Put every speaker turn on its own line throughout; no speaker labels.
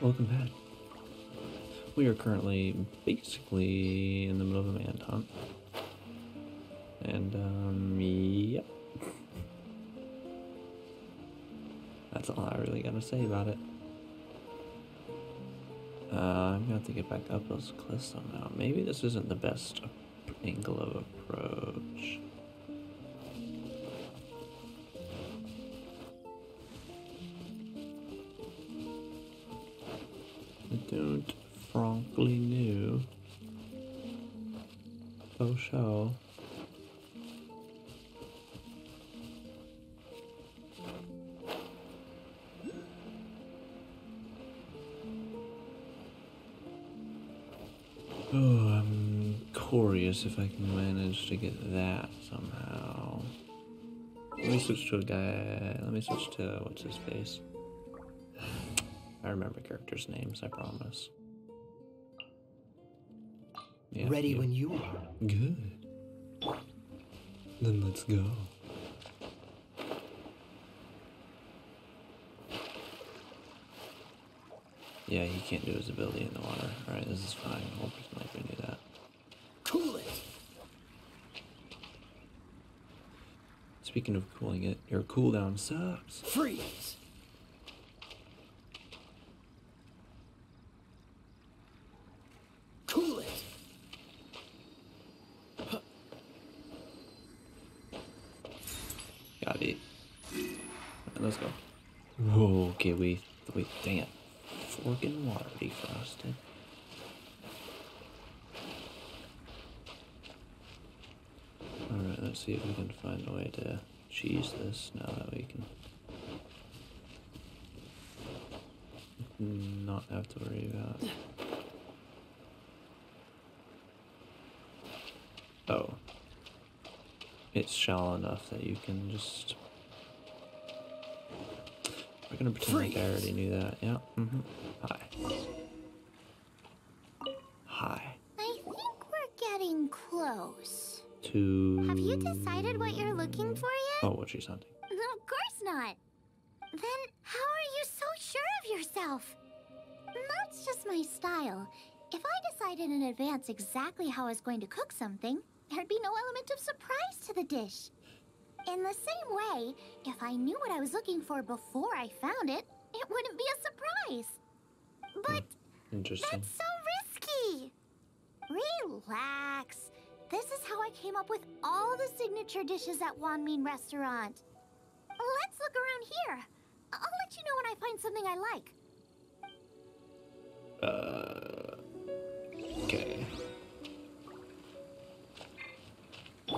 Welcome back. We are currently basically in the middle of a manhunt. And, um, yep. That's all I really gotta say about it. Uh, I'm gonna have to get back up those cliffs somehow. Maybe this isn't the best angle of approach. Don't frankly know. Oh, For sure. Oh, I'm curious if I can manage to get that somehow. Let me switch to a guy. Let me switch to what's his face. I remember characters' names. I promise. Yeah,
Ready
you.
when you are.
Good. Then let's go. Yeah, he can't do his ability in the water. Alright, this is fine. We'll pretend like we knew that.
Cool it.
Speaking of cooling it, your cooldown sucks.
Freeze. Cool it.
Got it. Alright, let's go. Whoa, okay, wait, wait, dang it. Fork in water defrosted. Alright, let's see if we can find a way to cheese this now that we can not have to worry about. Oh. It's shallow enough that you can just. We're gonna pretend like I already knew that. Yeah. Mm-hmm. Hi. Hi.
I think we're getting close.
To.
Have you decided what you're looking for yet?
Oh, what she's hunting.
Of course not. Then how are you so sure of yourself? That's just my style. If I decided in advance exactly how I was going to cook something, there'd be no element of surprise to the dish. In the same way, if I knew what I was looking for before I found it, it wouldn't be a surprise. But hmm,
Interesting.
that's so risky. Relax. This is how I came up with all the signature dishes at Wanmin Restaurant. Let's look around here. I'll let you know when I find something I like.
Uh. Okay.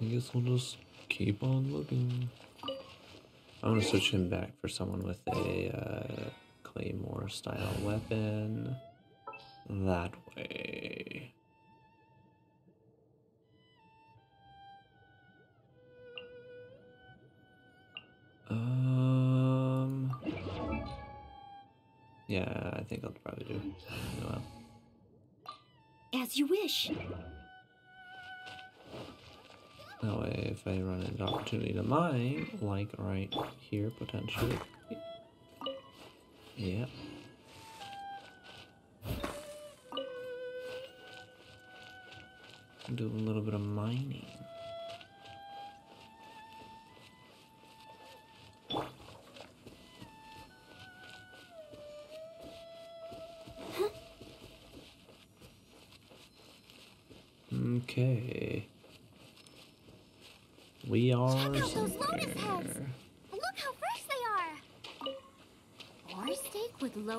I guess we'll just keep on looking. I'm gonna switch him back for someone with a uh, claymore style weapon. That way. Um. Yeah, I think I'll probably do.
As you wish.
That way, if I run into opportunity to mine, like right here potentially. Yeah. Do a little bit of mining.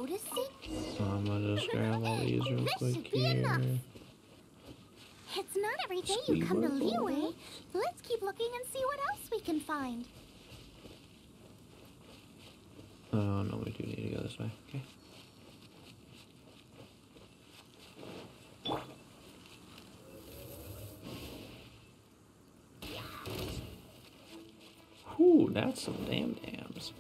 With? Oh,
so I'm gonna just grab all these real
This
quick here.
enough. It's not every day you come to
Liyue.
Let's keep looking and see what else we can find.
Oh no, we do need to go this way. Okay. Whew, that's some damn dams.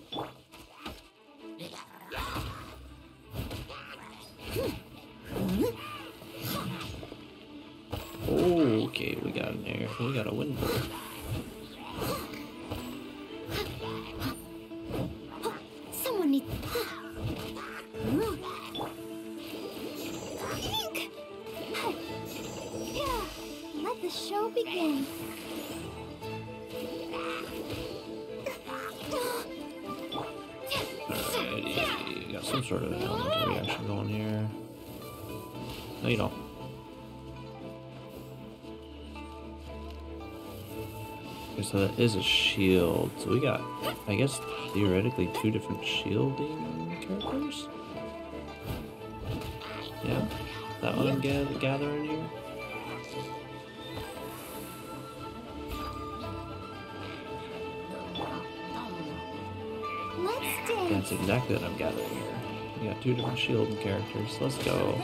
So that is a shield. So we got, I guess, theoretically two different shielding characters? Yeah? That one I'm ga- gathering here? That's exactly what I'm gathering here. We got two different shielding characters. Let's go.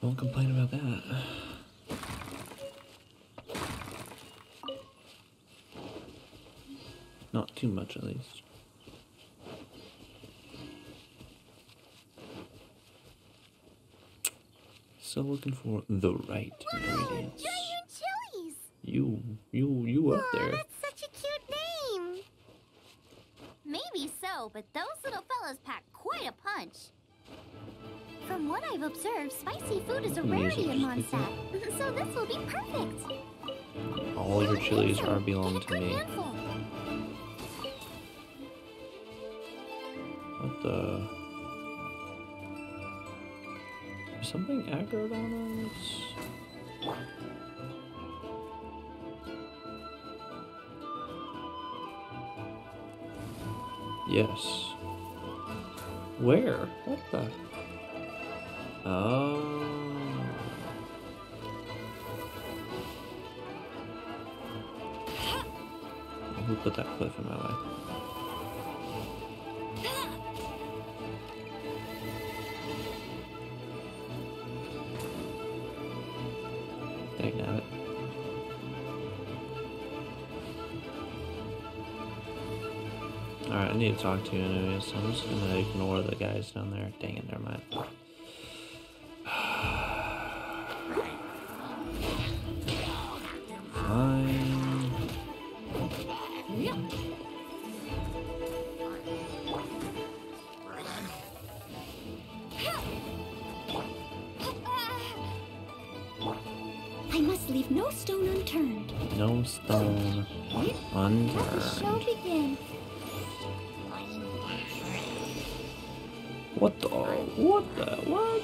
Won't complain about that. Not too much, at least. Still looking for the right ingredients.
Giant chilies.
You, you, you up there.
that's such a cute name. Maybe so, but those little fellas pack quite a punch. From what I've observed, spicy food is a rarity in Mondstadt, so this will be perfect.
All your chilies are belong to me.
handful.
What the? Is something aggroed on us? Yes. Where? What the? Oh. Who put that cliff in my way? Dang nabbit. Alright, I need to talk to you anyways, so I'm just gonna ignore the guys down there. Dang it, never mind.
I must leave no stone unturned.
No stone
Let the show
unturned.
begin.
What the? What the? What?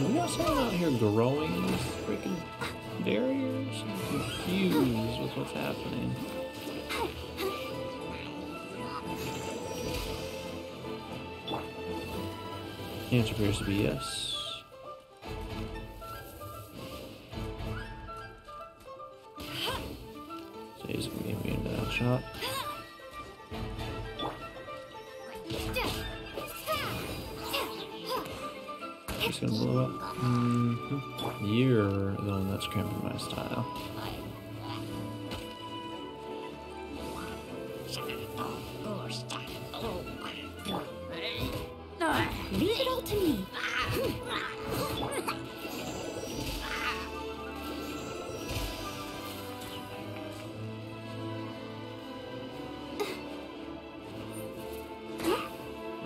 Are we also out here growing these freaking barriers? I'm confused with what's happening. The answer appears to be yes.
Leave it all to me.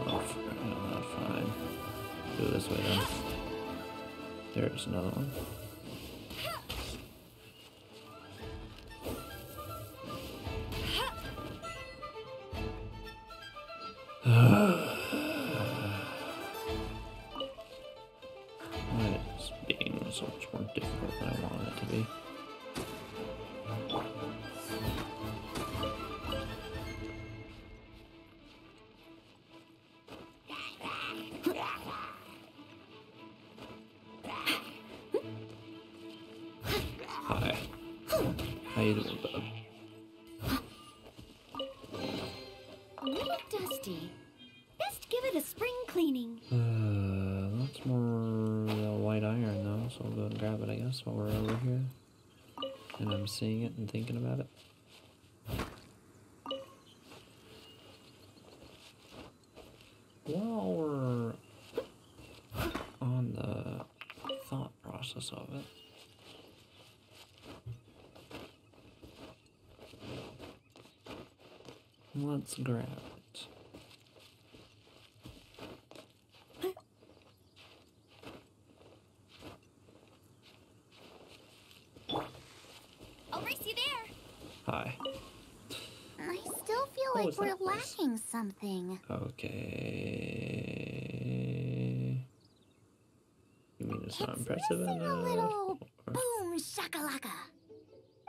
Oh, no, uh, fine. This way then. There's another one. Uh, that's more uh, white iron though, so I'll go and grab it, I guess, while we're over here. And I'm seeing it and thinking about it. While we're on the thought process of it, Let's grab it.
I'll race you there.
Hi.
I still feel
Oh,
like
is
we're
that close?
lacking something.
Okay. You mean it's not
It's
impressive
missing
enough?
a little boom shakalaka.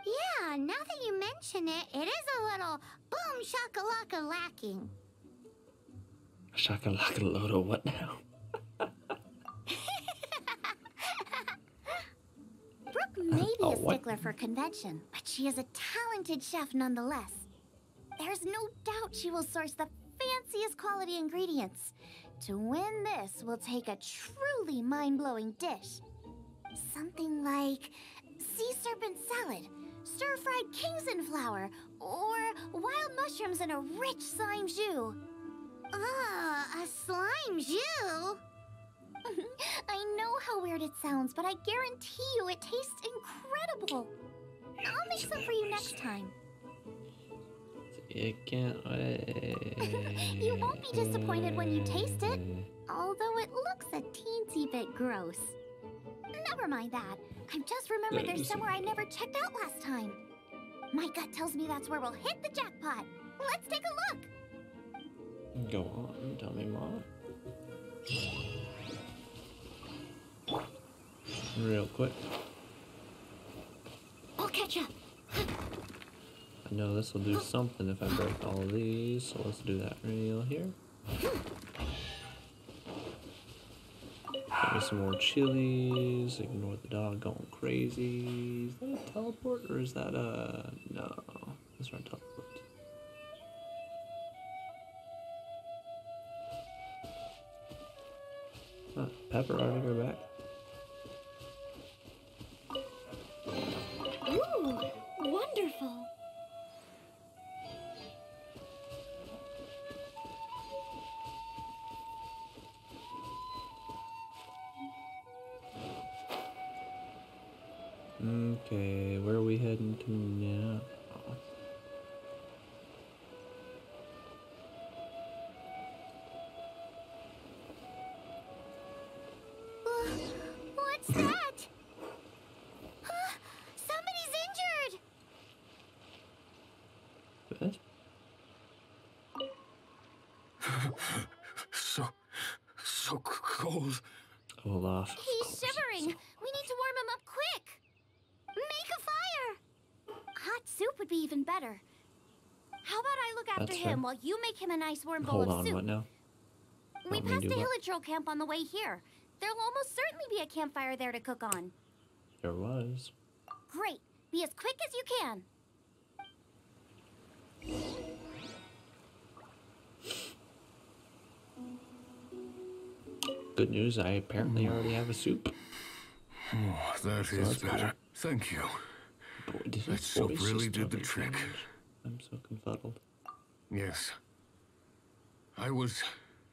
Yeah, now that you mention it, it is a little boom shakalaka lacking.
Shakalaka load of what now?
Brooke may be
Oh,
a
what?
stickler for convention, but she is a talented chef nonetheless. There's no doubt she will source the fanciest quality ingredients. To win this will take a truly mind-blowing dish. Something like sea serpent salad, stir-fried Qingxin flower, or wild mushrooms in a rich slime jus. Ah, a slime jus? I know how weird it sounds, but I guarantee you it tastes incredible. I'll make some for you next time.
You can't wait.
You won't be disappointed when you taste it. Although it looks a teensy bit gross. Never mind that. I just remembered there's somewhere I never checked out last time. My gut tells me that's where we'll hit the jackpot. Let's take a look.
Go on, tell me more. Real quick.
I'll catch up.
I know this will do something if I break all of these, so let's do that real here. Give me some more chilies. Ignore the dog going crazy. Is that a teleport or is that a no? That's not a teleport. Huh, ah, Pepper already go back.
Ooh, wonderful.
Cold.
Oh, Olaf. of
He's
course.
shivering. We need to warm him up quick. Make a fire. Hot soup would be even better. How about I look after
That's
him
fair.
while you make him a nice warm bowl
Hold
of
on,
soup?
what now?
we
Want me to
passed
do
the
what?
Hilichurl camp on the way here. There'll almost certainly be a campfire there to cook on.
There was.
Great. Be as quick as you can.
Good news, I apparently already have a soup.
Oh, that
So
is
that's cool.
better. Thank you.
Boy,
That soup really did the trick.
change. I'm so confuddled.
Yes. I was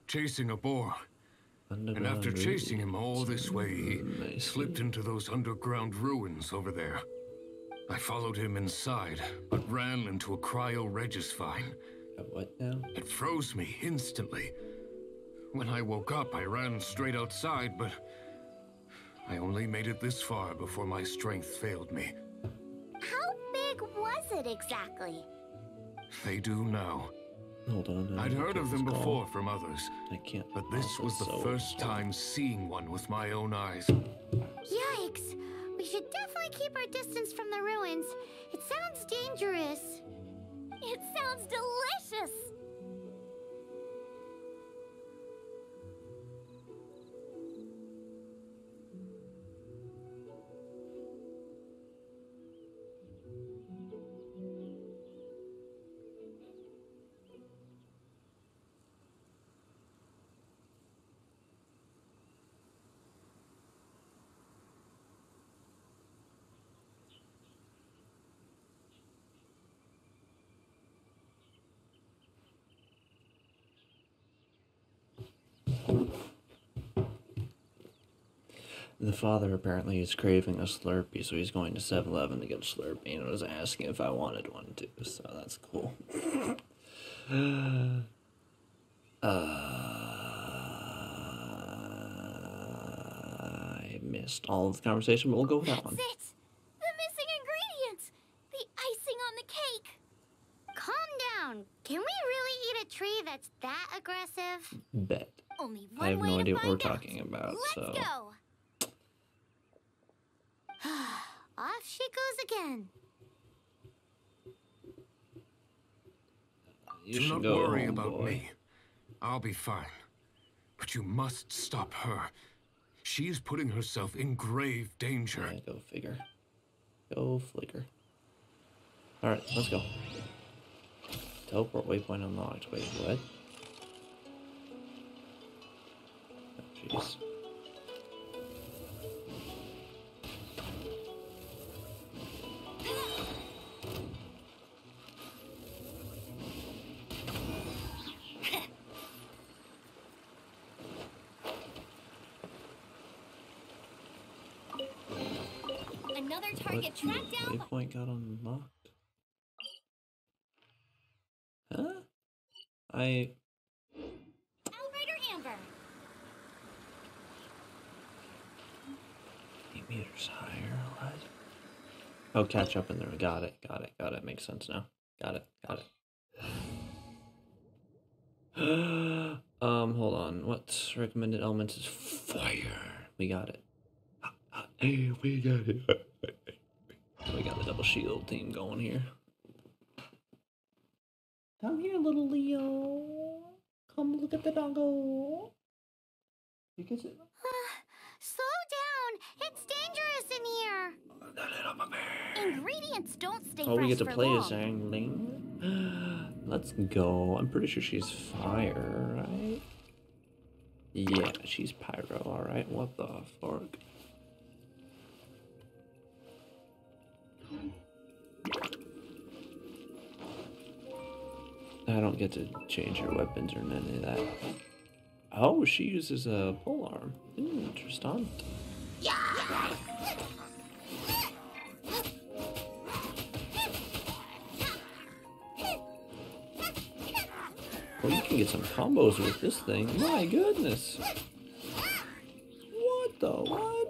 chasing a boar, and after chasing him all this way, he
I
slipped into those underground ruins over there. I followed him inside, but ran into a cryo-Regisvine.
Uh, What now?
It froze me instantly. When I woke up, I ran straight outside, but I only made it this far before my strength failed me.
How big was it exactly?
They do now.
Hold on. I
I'd heard of
this
them
call.
before from others,
I can't.
but this
also
was the
so-
first time seeing one with my own eyes.
Yikes! We should definitely keep our distance from the ruins. It sounds dangerous. It sounds delicious!
The father apparently is craving a Slurpee, so he's going to 7 Eleven to get a Slurpee and was asking if I wanted one too, so that's cool. Uh, I missed all of the conversation, but we'll go with that one.
That's it! The missing ingredients! The icing on the cake! Calm down. Can we really eat a tree that's that aggressive?
Bet.
Only one
I have no idea what we're
out.
talking about,
Let's
so
go! Off she goes again.
you
Do not
go,
worry about
homeboy.
me. I'll be fine. But you must stop her. She is putting herself in grave danger.
Yeah, go figure. Go flicker. Alright, let's go. Teleport waypoint unlocked. Wait, what? Oh, Jeez. Oh, catch up in there. Got it. Got it. Got it. Makes sense now. Got it. Got it. um, hold on. What recommended elements is fire? We got it. Hey, we got it. we got the double shield team going here. Come here, little Leo. Come look at the doggo. You can sit.
Slow down. It's dangerous in here. Ingredients don't stay
Oh, we get to play
long.
as Xiangling. Let's go. I'm pretty sure she's fire, right? Yeah, she's pyro, alright. What the fuck? I don't get to change her weapons or none of that. Oh, she uses a pole arm. Interesting. Well, you can get some combos with this thing. My goodness. What the what?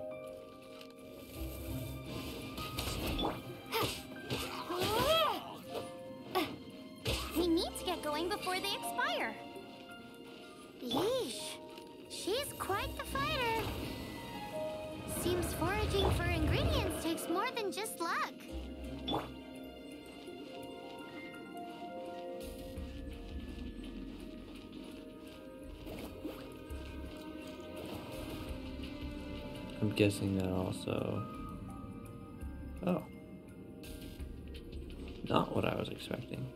Than just luck.
I'm guessing that also. Oh. Not what I was expecting.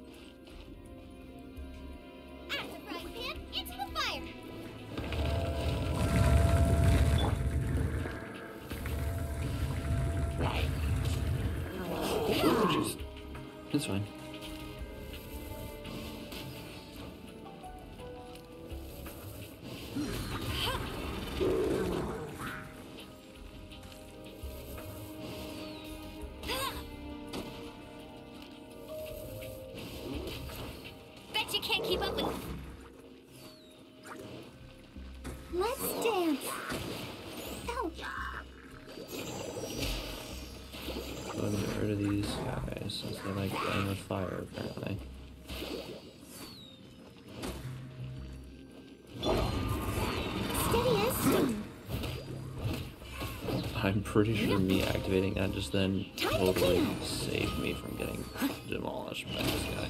I'm pretty sure me activating that just then totally saved me from getting demolished by this guy.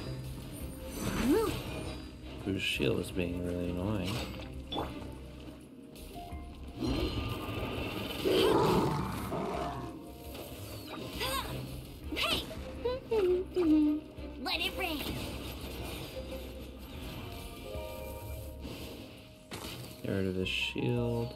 Whose shield is being really annoying.
Hey! Let it rain.
Get rid of his shield.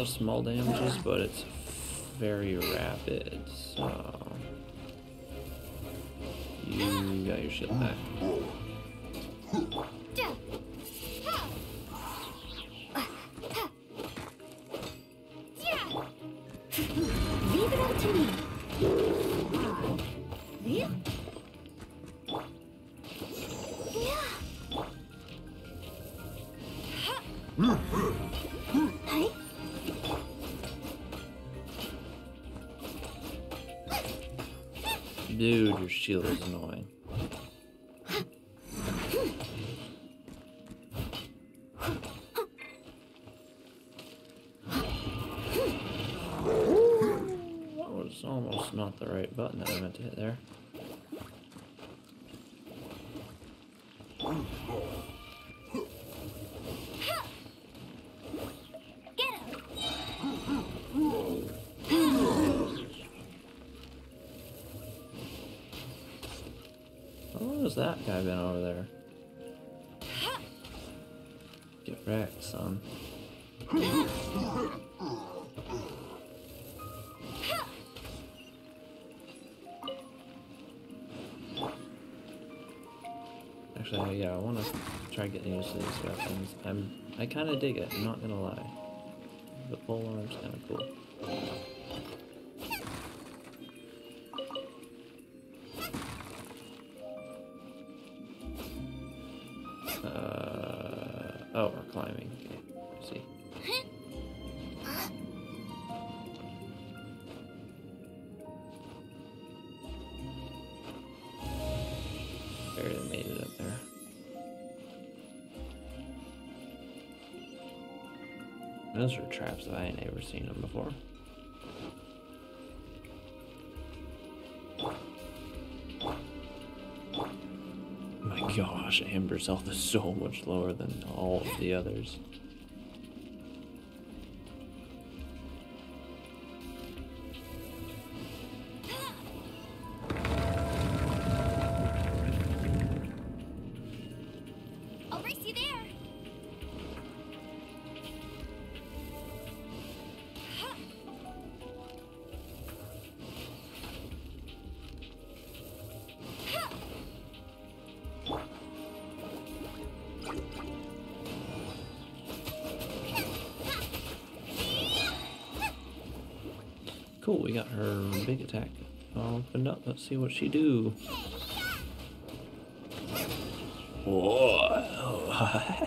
Lot of small damages, but it's very rapid, so... You got your shield back. Dude, your shield is annoying. That was almost not the right button that I meant to hit there. Guy been over there? Get wrecked, son. Actually, yeah, I want to try getting used to these weapons. I'm, I kind of dig it. I'm not gonna lie. The pole arm's kind of cool. Climbing. Okay, see. Barely made it up there. Those are traps that I ain't ever seen them before. Gosh, Amber's health is so much lower than all of the others. Cool, we got her big attack opened up. Let's see what she do. Whoa!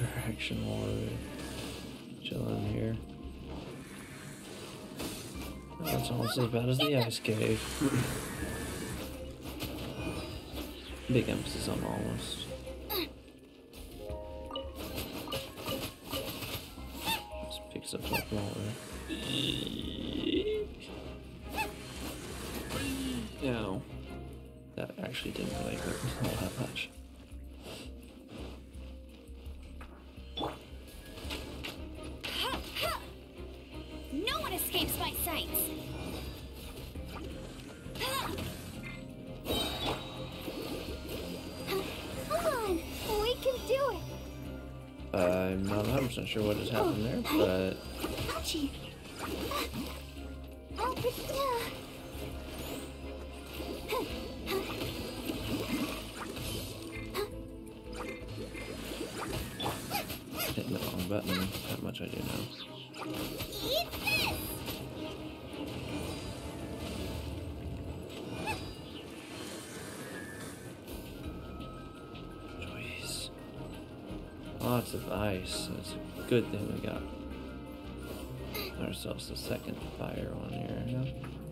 resurrection we're chilling here. Oh, that's almost as bad as the ice cave. Big emphasis on almost. Let's pick stuff up while we're. No. That actually didn't really hurt all that much. Lots of ice. It's a good thing we got ourselves a second fire on here. Yeah?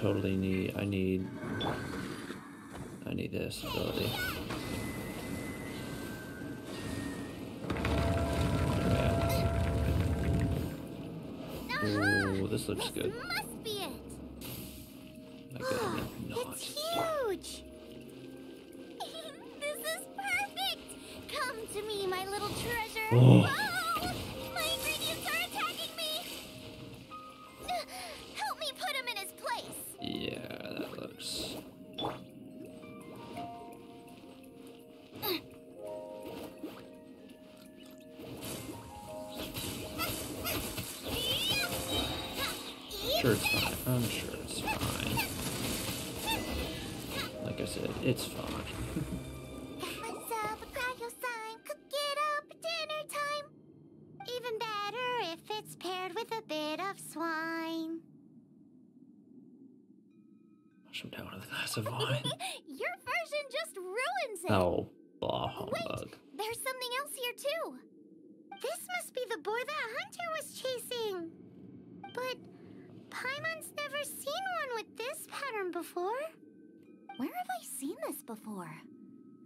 Totally need. I need. I need this ability. Ooh, this looks good. Sure, it's fine. I'm sure it's fine. Like I said, it's fine.
Got myself a cryo sign. Cook it up at dinner time. Even better if it's paired with a bit of swine.
Wash him down with a glass of wine.
Your version just ruins it.
Oh, blah humbug.
There's something else here too. This must be the boar that Hunter was chasing. But Paimon's never seen one with this pattern before. Where have I seen this before?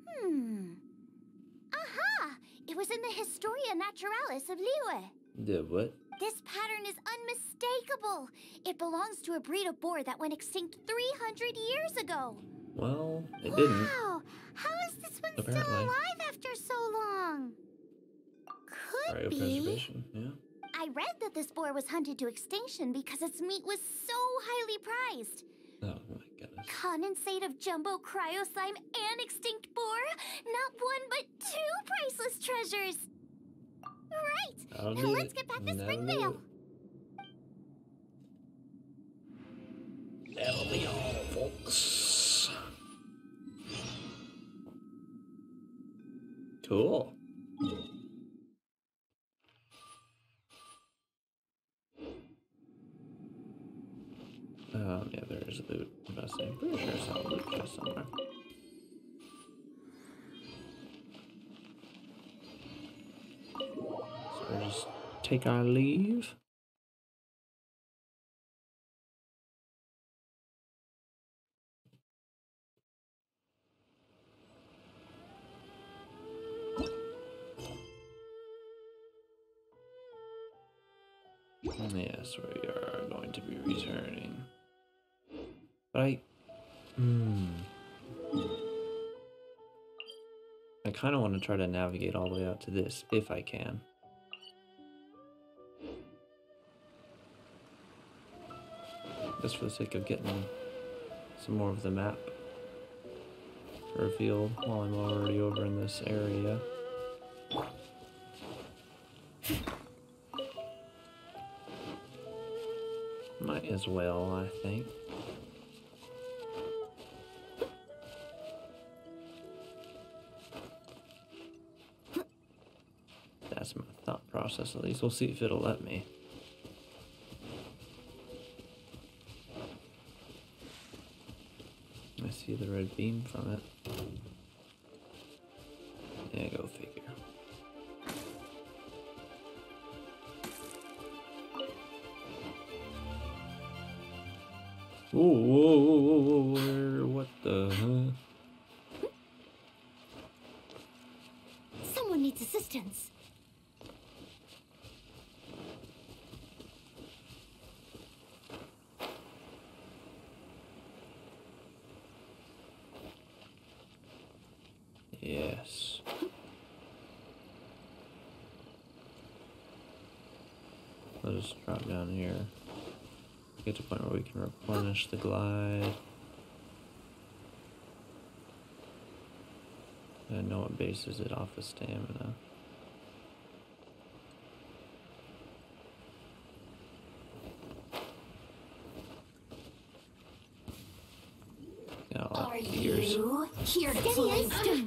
Hmm. Aha! It was in the Historia Naturalis of Liyue.
The what?
This pattern is unmistakable. It belongs to a breed of boar that went extinct 300 years ago.
Well, it didn't.
Wow! How is this one still alive after so long? Could be.
Cryopreservation, yeah.
I read that this boar was hunted to extinction because its meat was so highly prized.
Oh my goodness.
Condensate of jumbo cryo slime and extinct boar? Not one but two priceless treasures! Right! Now let's
it.
get back to
That'll
Springvale.
That'll be all, folks. Cool. Um, yeah, there is loot. I'm pretty sure I saw loot chest somewhere. So we'll just take our leave. Kind of want to try to navigate all the way out to this, if I can. Just for the sake of getting some more of the map revealed while I'm already over in this area. Might as well, I think. Thought process, at least. We'll see if it'll let me. I see the red beam from it. Replenish the glide. I know what bases it off of stamina. Got a lot
Are you here to
Steady
play?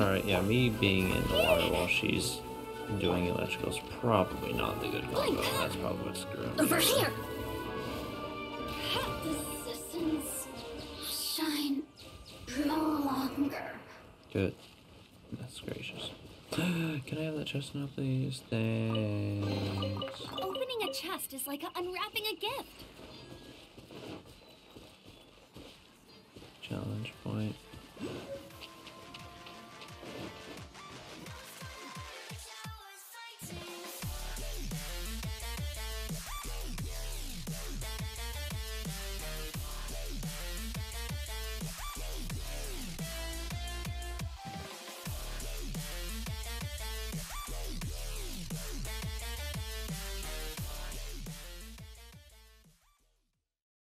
Alright, yeah, me being in the water while she's doing electrical is probably not the good combo. That's probably what's screwing.
Over here! The shine no longer.
Good. That's gracious. Can I have that chest now, please? Thanks.
Opening a chest is like unwrapping a gift.
Challenge point.